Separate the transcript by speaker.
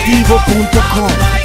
Speaker 1: radioativo.com